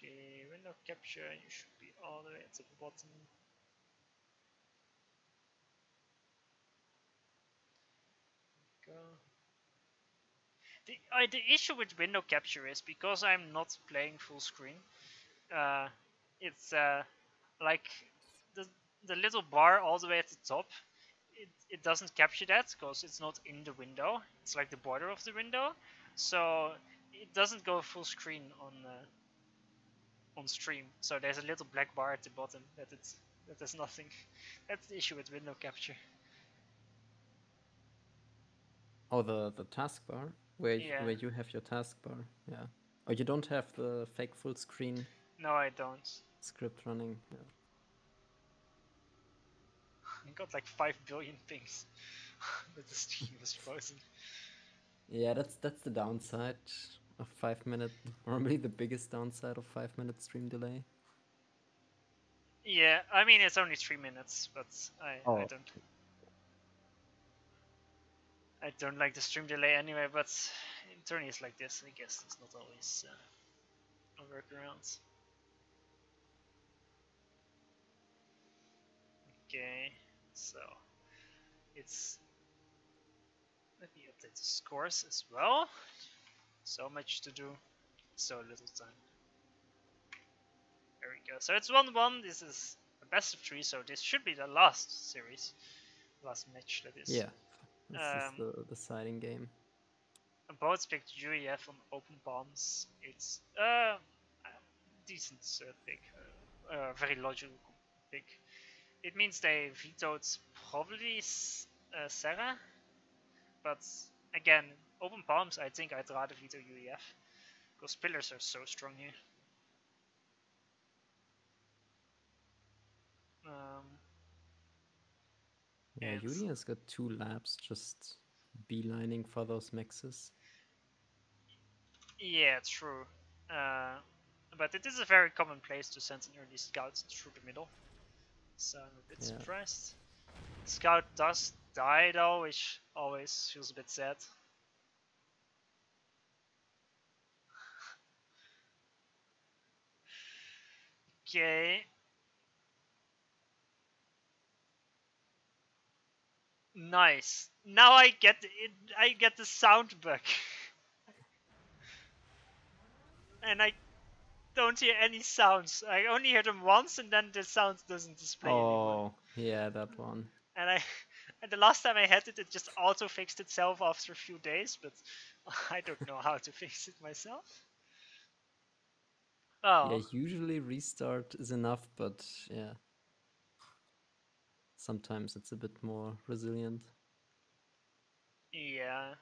actually window capture. You should be all the way at the bottom. Go. The, uh, the issue with window capture is because I'm not playing full screen. Uh, it's uh, like the the little bar all the way at the top. It, it doesn't capture that because it's not in the window. It's like the border of the window, so it doesn't go full screen on on stream. So there's a little black bar at the bottom that it's that there's nothing. That's the issue with window capture. Oh, the the taskbar where Yeah. where you have your taskbar. Yeah. Oh, you don't have the fake full screen No, I don't. script running. Yeah. I got like five billion things but the stream was frozen. Yeah, that's that's the downside of five minute. Probably the biggest downside of five minute stream delay. Yeah, I mean it's only three minutes, but I, I Oh. don't. I don't like the stream delay anyway, but in tourneys like this, I guess it's not always uh, a workaround. Okay, so it's. Let me update the scores as well. So much to do, so little time. There we go. So it's 1 1. This is a best of 3, so this should be the last series. Last match, that is. Yeah. This Um, is the deciding game. Both picked UEF on open palms. It's uh, a decent uh, pick. Uh, uh, very logical pick. It means they vetoed probably uh, Sarah. But again, open palms, I think I'd rather veto UEF. Because pillars are so strong here. Um, Yeah, has got two labs just beelining for those mexes. Yeah, true. Uh, but it is a very common place to send an early scout through the middle. So I'm a bit Yeah. surprised. Scout does die though, which always feels a bit sad. Okay. Nice. Now I get it. I get the sound back. and I don't hear any sounds. I only hear them once, and then the sound doesn't display oh, anymore. Oh, yeah, that one. And I, and the last time I had it, it just auto fixed itself after a few days. But I don't know how to fix it myself. Oh, Yeah, usually restart is enough, but yeah. Sometimes it's a bit more resilient. yeah.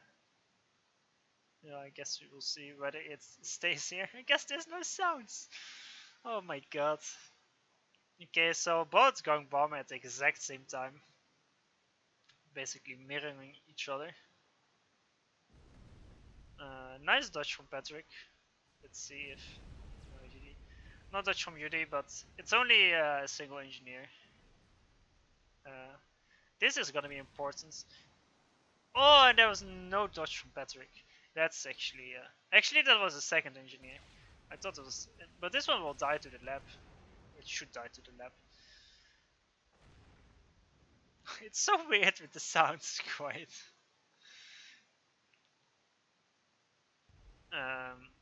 Yeah, I guess we will see whether it stays here. I guess there's no sounds. Oh my god. Okay, so both going bomb at the exact same time. Basically mirroring each other. Uh, nice dodge from Petric. Let's see if. Not from Yudi, but it's only uh, a single engineer. Uh, this is gonna be important. Oh, and there was no dodge from Petric. That's actually, uh, actually that was a second engineer. I thought it was, but this one will die to the lab. It should die to the lab. It's so weird with the sounds, quite. Um.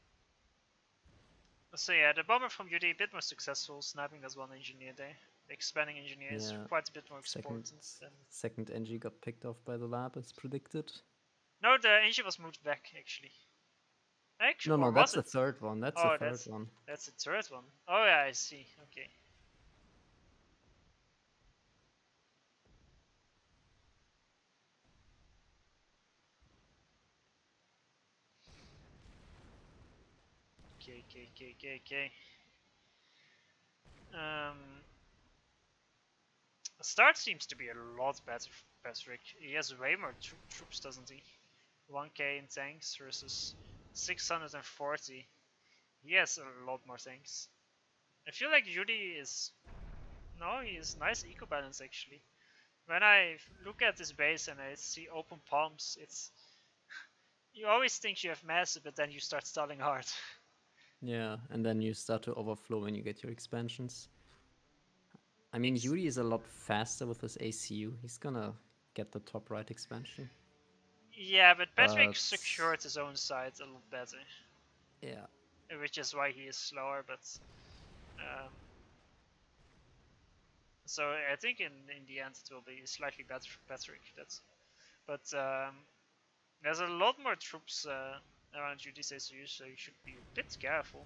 So yeah, the bomber from Yudi a bit more successful, sniping as one engineer there. The expanding engineer is quite a bit more Second, important than second NG got picked off by the lab as predicted. No, the engine was moved back actually. Actually, No, no, that's the it? third one. That's Oh, the third that's- one. That's the third one. Oh yeah, I see. Okay. Okay, okay, okay, okay, okay. Um, Start seems to be a lot better for Petric. He has way more tro troops, doesn't he? 1k in tanks versus 640. He has a lot more tanks. I feel like Yudi is... No, he is nice eco balance actually. When I look at this base and I see open palms, it's... You always think you have massive, but then you start stalling hard. Yeah, and then you start to overflow when you get your expansions. I mean, Yudi is a lot faster with his ACU. He's gonna get the top right expansion. Yeah, but Petric But- secured his own side a lot better, Yeah. which is why he is slower. But um, so I think in in the end it will be slightly better for Petric. That's but um, there's a lot more troops uh, around Yudi's ACU, so you should be a bit careful.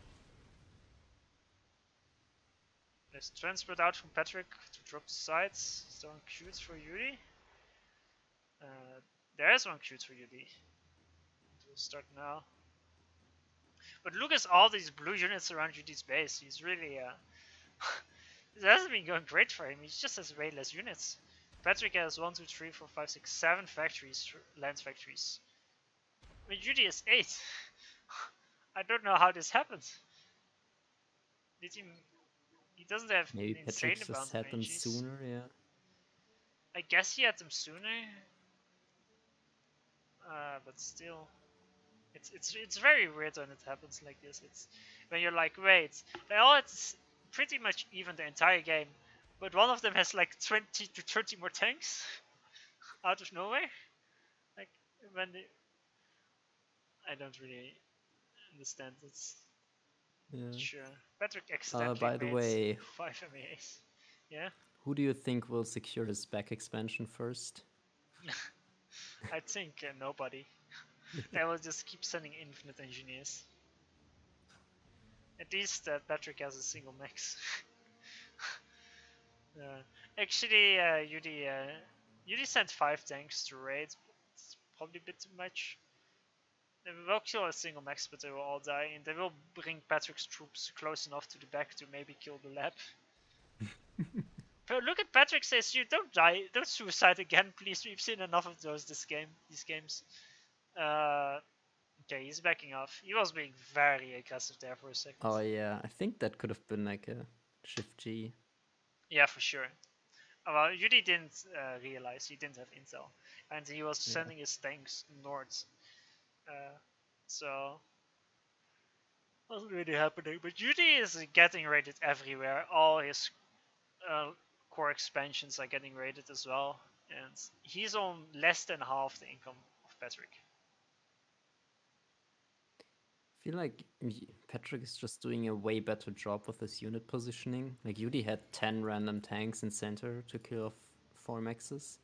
There's transport out from Petric to drop the sides. Throwing shoots for Yudi. Uh, there is one shoot for Yudi. We'll start now. But look at all these blue units around Yudi's base. He's really uh, it hasn't been going great for him. He just has way less units. Petric has 1, 2, 3, 4, 5, 6, 7 factories, land factories. But Yudi has 8. I don't know how this happened. Did he... He doesn't have Maybe insane Petric just had them sooner, yeah. I guess he had them sooner. Uh, but still, it's it's it's very weird when it happens like this. It's when you're like, wait, they all had pretty much even the entire game, but one of them has like 20 to 30 more tanks out of nowhere. Like when they, I don't really understand. It's Yeah. sure. Petric accidentally Uh, by the way, five MEAs. Yeah, who do you think will secure his back expansion first? I think uh, nobody. they will just keep sending infinite engineers. At least uh, Petric has a single mex. uh, actually, uh, Yudi, uh, sent five tanks to raid. It's probably a bit too much. They will kill a single mex, but they will all die, and they will bring Petric's troops close enough to the back to maybe kill the lab. But look at Petric's ACU don't die, don't suicide again, please. We've seen enough of those this game, these games. Uh, okay, he's backing off. He was being very aggressive there for a second. Oh yeah, I think that could have been like a shift G. Yeah, for sure. Well, Yudi didn't uh, realize he didn't have intel, and he was Yeah. sending his tanks north. Uh, so wasn't really happening. But Yudi is getting rated everywhere. All his uh, core expansions are getting rated as well, and he's on less than half the income of Petric. I feel like Petric is just doing a way better job with his unit positioning. Like Yudi had 10 random tanks in center to kill off 4 mexes.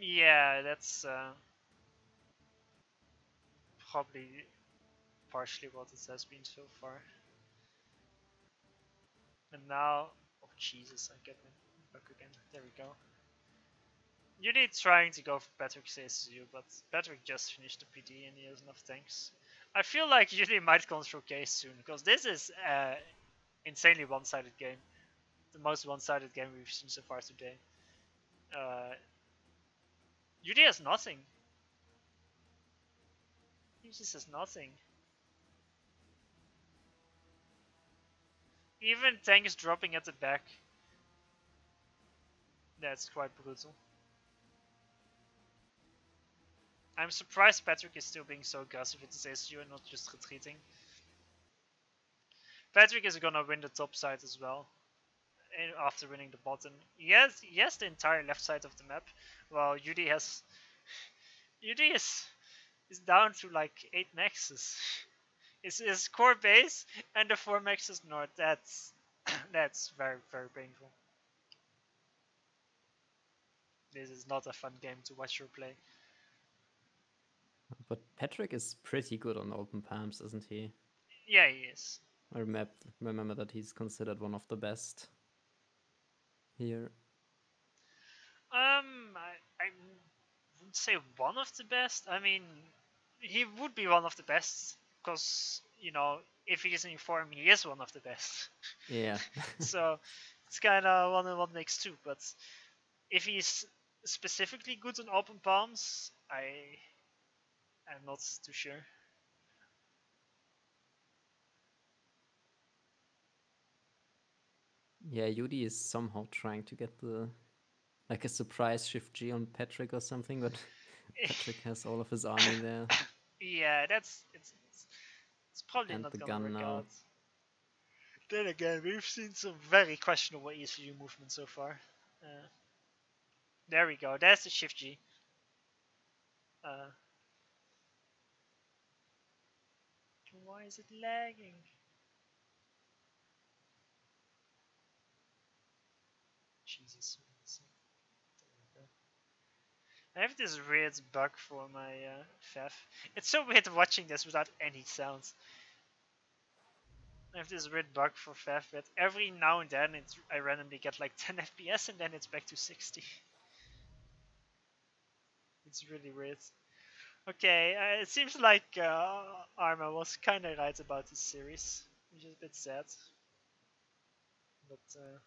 Yeah, that's uh, probably partially what it has been so far. And now, oh Jesus, I get my bug again. There we go. Yudi trying to go for Petric's ACU, but Petric just finished the PD and he has enough tanks. I feel like Yudi might control case soon because this is uh, insanely one-sided game, the most one-sided game we've seen so far today. Uh, has nothing. Just has nothing. Even tanks dropping at the back. That's quite brutal. I'm surprised Petric is still being so aggressive with his ACU and not just retreating. Petric is gonna win the top side as well. After winning the bottom. Yes, yes, the entire left side of the map. While Yudi has Yudi is is down to like eight mexes. It's his core base and the four mexes north. That's that's very very painful. This is not a fun game to watch or play. But Petric is pretty good on open palms, isn't he? Yeah, he is. I remember, remember that he's considered one of the best here. Um, I, I wouldn't say one of the best. I mean, he would be one of the best because you know if he's in form, he is one of the best. Yeah. so it's kind of one and one makes two. But if he's specifically good on open palms, I I'm not too sure. yeah, Yudi is somehow trying to get the like a surprise shift G on Petric or something, but Petric has all of his army there. yeah, that's it's, it's It's probably And not the gonna gun work now. out. Then again, we've seen some very questionable ACU movement so far. Uh, there we go. There's the shift G. Uh, why is it lagging? Jesus. There we go. I have this weird bug for my uh, FAF. It's so weird watching this without any sounds. I have this weird bug for FAF that every now and then it's, I randomly get like 10 FPS and then it's back to 60. It's really weird. Okay, uh, it seems like uh, Arma was kind of right about this series, which is a bit sad. But uh,